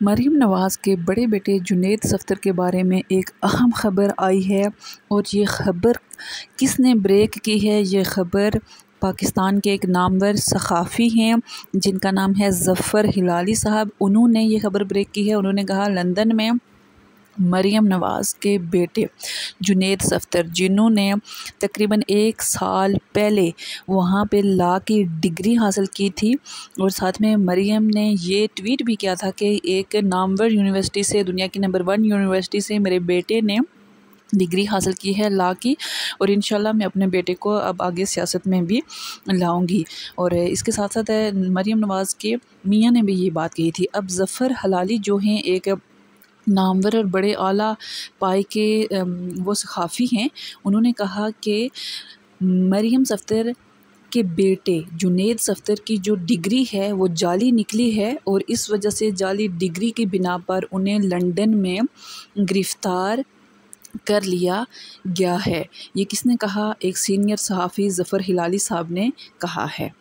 मरीम नवाज़ के बड़े बेटे जुनेद सफ्तर के बारे में एक अहम ख़बर आई है और ये ख़बर किसने ब्रेक की है? ये ख़बर पाकिस्तान के एक नामवर सखाफ़ी हैं, जिनका नाम है ज़फ़र हिलाली साहब। उन्होंने ये ख़बर ब्रेक की है। उन्होंने कहा, लंदन में मरीम नवाज़ के बेटे जुनेद सफ्तर जिन्होंने तकरीबन एक साल पहले वहाँ पे ला की डिग्री हासिल की थी और साथ में मरीम ने ये ट्वीट भी किया था कि एक नामवर यूनिवर्सिटी से, दुनिया की नंबर वन यूनिवर्सिटी से मेरे बेटे ने डिग्री हासिल की है ला की और इन मैं अपने बेटे को अब आगे सियासत में भी लाऊँगी। और इसके साथ साथ मरीम नवाज़ के मियाँ ने भी ये बात कही थी, अब ज़फ़र हलाली जो हैं, एक नामवर और बड़े आला पाए के वो सखाफ़ी हैं। उन्होंने कहा कि मरियम सफ्तर के बेटे जुनेद सफ्तर की जो डिग्री है, वो जाली निकली है और इस वजह से जाली डिग्री की बिना पर उन्हें लंदन में गिरफ़्तार कर लिया गया है। ये किसने कहा? एक सीनियर सहाफ़ी ज़फ़र हिलाली साहब ने कहा है।